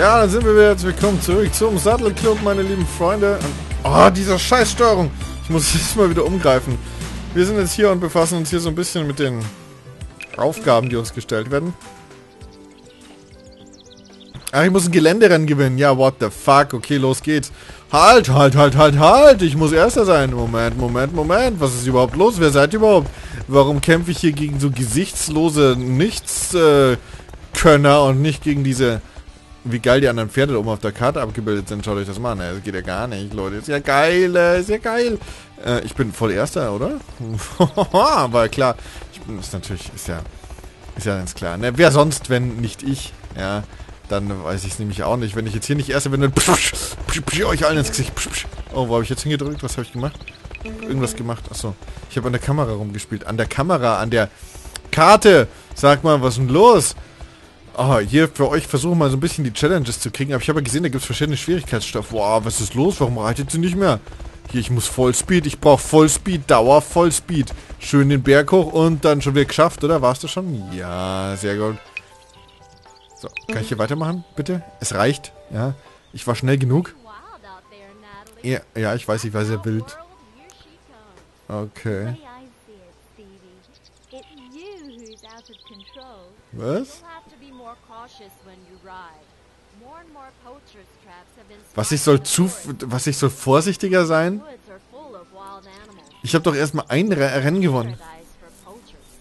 Ja, dann sind wir wieder. Willkommen zurück zum Sattelclub, meine lieben Freunde. Oh, dieser Scheißsteuerung. Ich muss jetzt mal wieder umgreifen. Wir sind jetzt hier und befassen uns hier so ein bisschen mit den Aufgaben, die uns gestellt werden. Ach, ich muss ein Geländerennen gewinnen. Ja, what the fuck. Okay, los geht's. Halt, halt, halt, halt, halt. Ich muss Erster sein. Moment, Moment, Moment. Was ist überhaupt los? Wer seid ihr überhaupt? Warum kämpfe ich hier gegen so gesichtslose Nichtskönner äh, und nicht gegen diese... Wie geil die anderen Pferde oben auf der Karte abgebildet sind. Schaut euch das mal an. Das geht ja gar nicht, Leute. Ist ja geil. Ist ja geil. Äh, ich bin voll Erster, oder? Aber klar. Ich bin, ist natürlich... Ist ja... Ist ja ganz klar. Ne? Wer sonst, wenn nicht ich? Ja dann weiß ich es nämlich auch nicht. Wenn ich jetzt hier nicht erste bin, dann euch allen ins Gesicht. Oh, wo habe ich jetzt hingedrückt? Was habe ich gemacht? Irgendwas gemacht. Achso. Ich habe an der Kamera rumgespielt. An der Kamera, an der Karte. Sag mal, was ist denn los? Oh, hier für euch versuche mal so ein bisschen die Challenges zu kriegen. Aber ich habe ja gesehen, da gibt es verschiedene Schwierigkeitsstufen. Wow, was ist los? Warum reitet sie nicht mehr? Hier, ich muss Vollspeed. Ich brauche Vollspeed, Dauer, Vollspeed. Schön den Berg hoch und dann schon wieder geschafft, oder? Warst du schon? Ja, sehr gut. So, kann ich hier weitermachen, bitte? Es reicht, ja. Ich war schnell genug. Ja, ja ich weiß, ich war sehr wild. Okay. Was? Was ich soll zu... Was ich soll vorsichtiger sein? Ich habe doch erstmal ein Rennen gewonnen.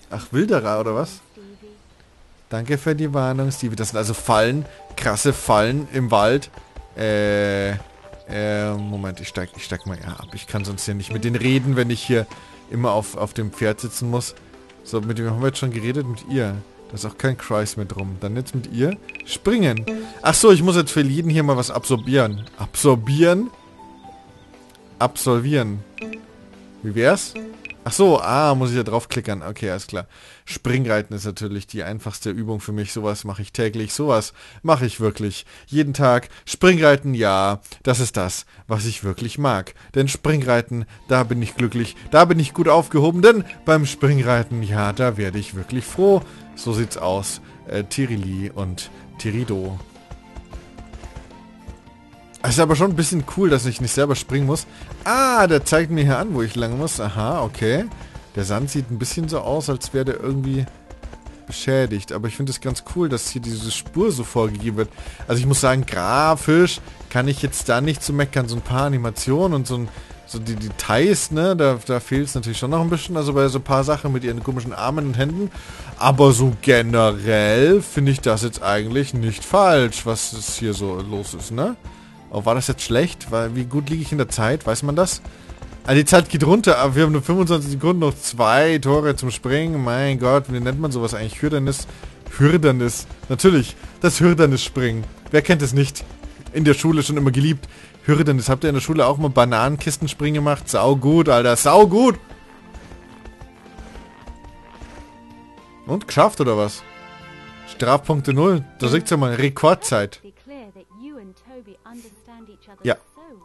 Ach, Wilderer, oder was? Danke für die Warnung, Stevie. Das sind also Fallen, krasse Fallen im Wald. Äh, äh, Moment, ich steig, ich steig mal eher ab. Ich kann sonst hier nicht mit denen reden, wenn ich hier immer auf, auf dem Pferd sitzen muss. So, mit dem haben wir jetzt schon geredet, mit ihr. Da ist auch kein Kreis mit rum. Dann jetzt mit ihr. Springen. Ach so, ich muss jetzt für jeden hier mal was absorbieren. Absorbieren? Absolvieren. Wie wär's? Ach so, ah, muss ich da draufklickern. Okay, alles klar. Springreiten ist natürlich die einfachste Übung für mich. Sowas mache ich täglich. Sowas mache ich wirklich. Jeden Tag. Springreiten, ja, das ist das, was ich wirklich mag. Denn Springreiten, da bin ich glücklich. Da bin ich gut aufgehoben. Denn beim Springreiten, ja, da werde ich wirklich froh. So sieht's aus. Äh, Tirili und Tirido. Es ist aber schon ein bisschen cool, dass ich nicht selber springen muss. Ah, der zeigt mir hier an, wo ich lang muss. Aha, okay. Der Sand sieht ein bisschen so aus, als wäre der irgendwie beschädigt. Aber ich finde es ganz cool, dass hier diese Spur so vorgegeben wird. Also ich muss sagen, grafisch kann ich jetzt da nicht zu so meckern. So ein paar Animationen und so, ein, so die Details, ne, da, da fehlt es natürlich schon noch ein bisschen. Also bei so ein paar Sachen mit ihren komischen Armen und Händen. Aber so generell finde ich das jetzt eigentlich nicht falsch, was es hier so los ist, ne? Oh, war das jetzt schlecht? Weil, wie gut liege ich in der Zeit? Weiß man das? Also die Zeit geht runter, aber wir haben nur 25 Sekunden, noch zwei Tore zum Springen. Mein Gott, wie nennt man sowas eigentlich? Hürdernis? Hürdernis. Natürlich, das Hürdernis-Springen. Wer kennt es nicht? In der Schule schon immer geliebt. Hürdernis. Habt ihr in der Schule auch mal Bananenkistenspringen gemacht? Sau gut, Alter. Sau gut. Und geschafft oder was? Strafpunkte null. Da seht ihr mal Rekordzeit. Ja.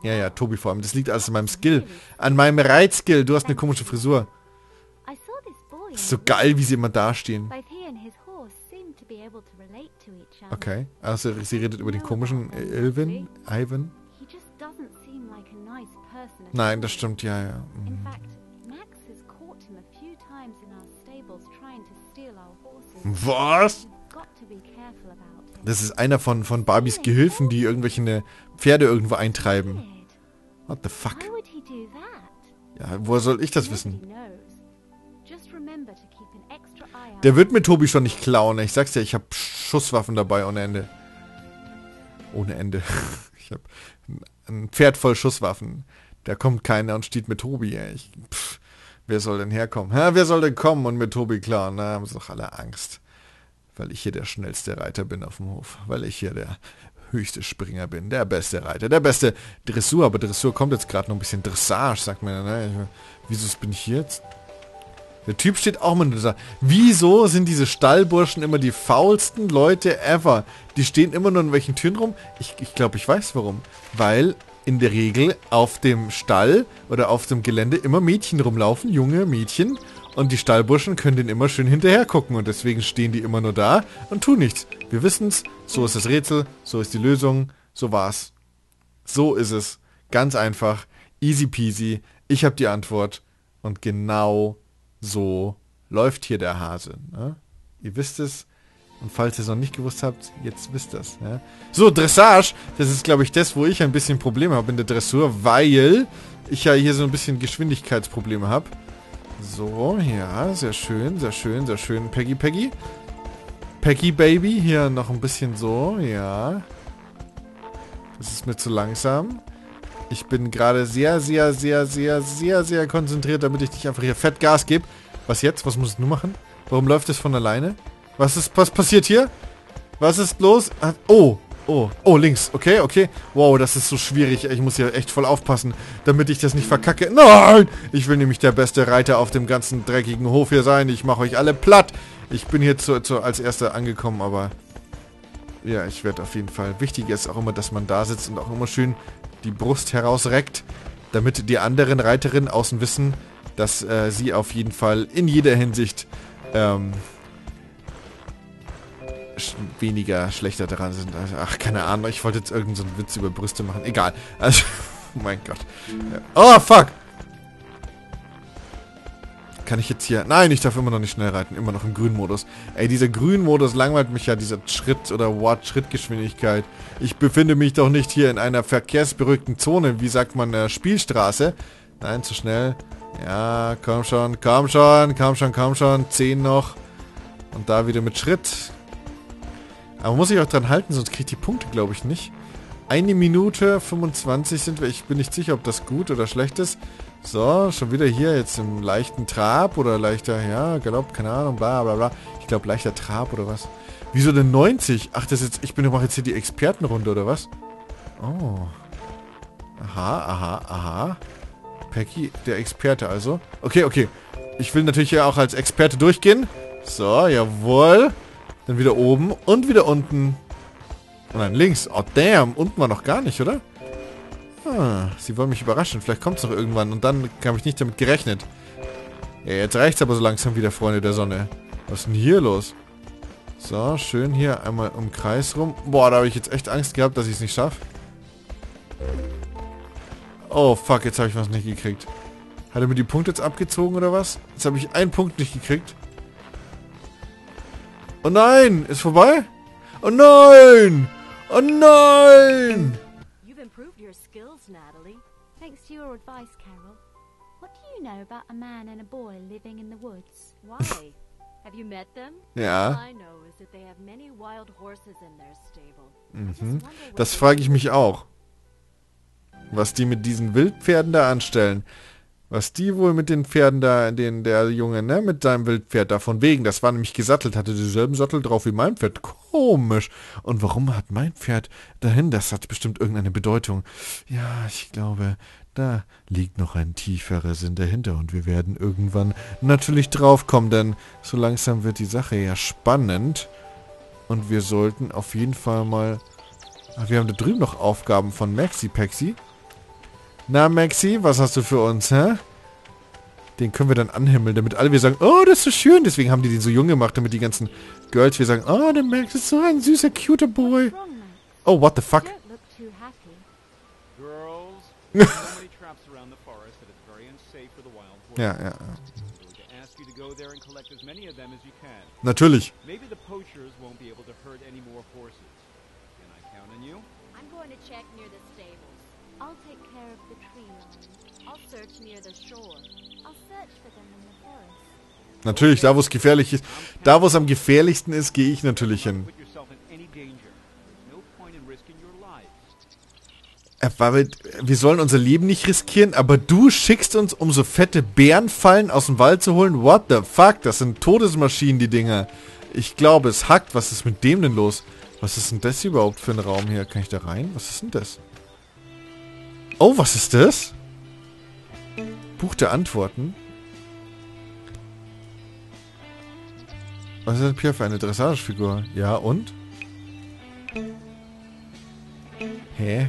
Ja, ja, Tobi vor allem. Das liegt alles an meinem Skill. An meinem Reitskill. Du hast eine komische Frisur. Das ist so geil, wie sie immer dastehen. Okay, also sie redet über den komischen Ilvin, Ivan. Nein, das stimmt, ja, ja. Mhm. Was? Das ist einer von, von Barbies Gehilfen, die irgendwelche ne Pferde irgendwo eintreiben. What the fuck? Ja, woher soll ich das wissen? Der wird mit Tobi schon nicht klauen. Ich sag's dir, ich habe Schusswaffen dabei ohne Ende. Ohne Ende. Ich habe ein Pferd voll Schusswaffen. Da kommt keiner und steht mit Tobi. Ich, pff, wer soll denn herkommen? Ja, wer soll denn kommen und mit Tobi klauen? Na, haben sie doch alle Angst. Weil ich hier der schnellste Reiter bin auf dem Hof. Weil ich hier der höchste Springer bin. Der beste Reiter. Der beste Dressur. Aber Dressur kommt jetzt gerade noch ein bisschen Dressage, sagt man. Ne? Wieso bin ich jetzt? Der Typ steht auch mal da. Wieso sind diese Stallburschen immer die faulsten Leute ever? Die stehen immer nur in welchen Türen rum? Ich, ich glaube, ich weiß warum. Weil in der Regel auf dem Stall oder auf dem Gelände immer Mädchen rumlaufen, junge Mädchen. Und die Stallburschen können den immer schön hinterher gucken und deswegen stehen die immer nur da und tun nichts. Wir wissen's, so ist das Rätsel, so ist die Lösung, so war's. So ist es. Ganz einfach. Easy peasy. Ich habe die Antwort. Und genau so läuft hier der Hase. Ne? Ihr wisst es. Und falls ihr es noch nicht gewusst habt, jetzt wisst ihr es. Ja? So, Dressage. Das ist, glaube ich, das, wo ich ein bisschen Probleme habe in der Dressur, weil ich ja hier so ein bisschen Geschwindigkeitsprobleme habe. So, ja, sehr schön, sehr schön, sehr schön. Peggy, Peggy. Peggy Baby, hier noch ein bisschen so, ja. Das ist mir zu langsam. Ich bin gerade sehr, sehr, sehr, sehr, sehr, sehr konzentriert, damit ich nicht einfach hier fett Gas gebe. Was jetzt? Was muss ich nur machen? Warum läuft es von alleine? Was ist, was passiert hier? Was ist los? Oh, oh, oh, links. Okay, okay. Wow, das ist so schwierig. Ich muss hier echt voll aufpassen, damit ich das nicht verkacke. Nein! Ich will nämlich der beste Reiter auf dem ganzen dreckigen Hof hier sein. Ich mache euch alle platt. Ich bin hier zu, zu, als erster angekommen, aber... Ja, ich werde auf jeden Fall... Wichtig ist auch immer, dass man da sitzt und auch immer schön die Brust herausreckt, damit die anderen Reiterinnen außen wissen, dass äh, sie auf jeden Fall in jeder Hinsicht ähm, sch weniger schlechter dran sind. Also, ach, keine Ahnung, ich wollte jetzt irgendeinen so Witz über Brüste machen. Egal. Also, oh mein Gott. Oh, fuck! Kann ich jetzt hier... Nein, ich darf immer noch nicht schnell reiten. Immer noch im grünen Modus. Ey, dieser grünen Modus langweilt mich ja. Dieser Schritt- oder Watt-Schrittgeschwindigkeit. Ich befinde mich doch nicht hier in einer verkehrsberuhigten Zone. Wie sagt man, äh, Spielstraße. Nein, zu schnell. Ja, komm schon, komm schon, komm schon, komm schon. Zehn noch. Und da wieder mit Schritt. Aber muss ich auch dran halten, sonst kriege ich die Punkte, glaube ich, nicht. Eine Minute 25 sind wir. Ich bin nicht sicher, ob das gut oder schlecht ist. So, schon wieder hier jetzt im leichten Trab oder leichter, ja, Galopp, keine Ahnung, bla bla bla. Ich glaube leichter Trab oder was. Wieso denn 90? Ach, das ist jetzt, ich bin mache jetzt hier die Expertenrunde oder was? Oh. Aha, aha, aha. Peggy, der Experte also. Okay, okay. Ich will natürlich hier auch als Experte durchgehen. So, jawohl. Dann wieder oben und wieder unten. Und dann links. Oh, damn. Unten war noch gar nicht, oder? Ah, sie wollen mich überraschen. Vielleicht kommt es noch irgendwann. Und dann habe ich nicht damit gerechnet. Ja, jetzt reicht es aber so langsam wieder, Freunde der Sonne. Was ist denn hier los? So, schön hier einmal um Kreis rum. Boah, da habe ich jetzt echt Angst gehabt, dass ich es nicht schaffe. Oh, fuck, jetzt habe ich was nicht gekriegt. Hat er mir die Punkte jetzt abgezogen oder was? Jetzt habe ich einen Punkt nicht gekriegt. Oh nein, ist vorbei? Oh nein! Oh nein! You've improved your skills, Natalie. Thanks to your advice, Carol. What do you know about a man and a boy living in the woods? Why? have you met them? Ja. All I know is that they have many wild horses in their stable. I just Mhm. Das frage ich mich auch. Was die mit diesen Wildpferden da anstellen. Was die wohl mit den Pferden da, den der Junge, ne, mit seinem Wildpferd da von wegen. Das war nämlich gesattelt, hatte dieselben Sattel drauf wie mein Pferd. Komisch. Und warum hat mein Pferd dahin? Das hat bestimmt irgendeine Bedeutung. Ja, ich glaube, da liegt noch ein tieferer Sinn dahinter und wir werden irgendwann natürlich draufkommen, denn so langsam wird die Sache ja spannend. Und wir sollten auf jeden Fall mal Ach, wir haben da drüben noch Aufgaben von Maxi Paxi. Na, Maxi, was hast du für uns, hä? Den können wir dann anhimmeln, damit alle wir sagen, oh, das ist so schön. Deswegen haben die den so jung gemacht, damit die ganzen Girls wir sagen, oh, der Max ist so ein süßer, cuter Boy. Oh, what the fuck? Ja, ja, ja. Natürlich. Maybe the poachers won't be able to hurt any more horses. Can I count on you? I'm going to check near the stables. I'll take care of the tree line. I'll search near the shore. I'll search for them in the forest. Natürlich, da wo es gefährlich ist. Da wo es am gefährlichsten ist, gehe ich natürlich hin. Äh, weil wir sollen unser Leben nicht riskieren, aber du schickst uns, um so fette Bärenfallen aus dem Wald zu holen? What the fuck? Das sind Todesmaschinen, die Dinger. Ich glaube, es hackt. Was ist mit dem denn los? Was ist denn das überhaupt für ein Raum hier? Kann ich da rein? Was ist denn das? Oh, was ist das? Buch der Antworten. Was ist das hier für eine Dressagefigur? Ja, und? Hä?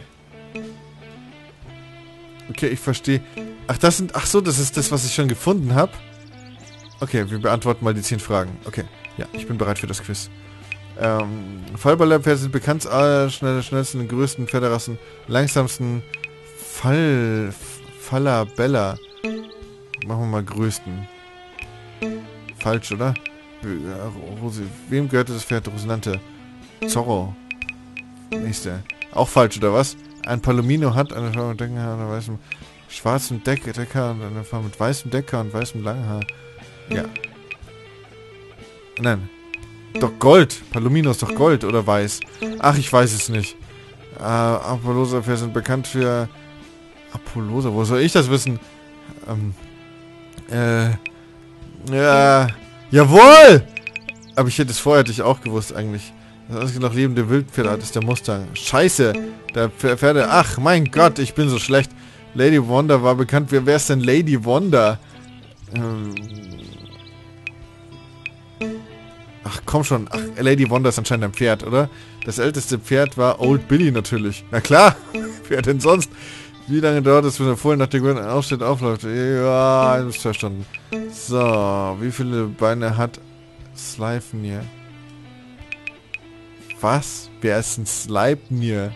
Okay, ich verstehe. Ach, das sind... Ach so, das ist das, was ich schon gefunden habe. Okay, wir beantworten mal die 10 Fragen. Okay, ja, ich bin bereit für das Quiz. Ähm, Fallballerpferde sind bekannt als schnell, schnellsten, größten Pferderassen, langsamsten Fall... Fallabella. Machen wir mal größten. Falsch, oder? Wem gehörte das Pferd Rosinante? Zorro. Nächste. Auch falsch, oder was? Ein Palomino hat eine Frau mit Decker und weißem schwarzem Deck Decker und eine Frau mit weißem Decker und weißem Langhaar. Ja. Nein. Doch Gold. Palomino ist doch Gold oder weiß. Ach, ich weiß es nicht. Äh, Apollosa-Pferde sind bekannt für... Apollosa, wo soll ich das wissen? Ähm, äh, ja, jawohl! Aber ich hätte es vorher hätte ich auch gewusst eigentlich. Das einzige noch lebende Wildpferdart ist der Mustang. Scheiße! Der Pferde... Ach, mein Gott, ich bin so schlecht. Lady Wonder war bekannt. Wer, ist denn Lady Wonder? Ähm... Ach, komm schon. Ach, Lady Wonder ist anscheinend ein Pferd, oder? Das älteste Pferd war Old Billy natürlich. Na klar. Wer denn sonst? Wie lange dauert es, bis er vorher nach der Grünen aufsteht, aufläuft? Ja, ein bis zwei Stunden. So, wie viele Beine hat Sleipnir? Was? Wer ist ein Sleipnir?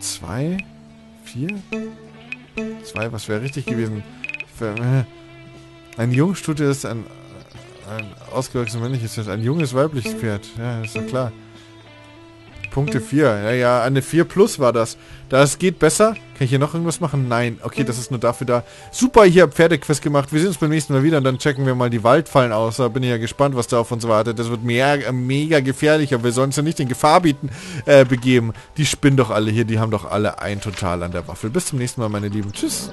Zwei? Vier? Zwei, was wäre richtig gewesen? Äh, ein Jungstute ist ein, ein ausgewachsenes männliches Pferd. Ein junges weibliches Pferd. Ja, ist doch klar. Punkte 4. Ja, ja, eine 4 plus war das. Das geht besser. Kann ich hier noch irgendwas machen? Nein. Okay, das ist nur dafür da. Super, hier Pferdequest gemacht. Wir sehen uns beim nächsten Mal wieder und dann checken wir mal die Waldfallen aus. Da bin ich ja gespannt, was da auf uns wartet. Das wird mega, äh, mega gefährlich, aber wir sollen uns ja nicht in Gefahr bieten, äh, begeben. Die spinnen doch alle hier. Die haben doch alle ein Total an der Waffel. Bis zum nächsten Mal, meine Lieben. Tschüss.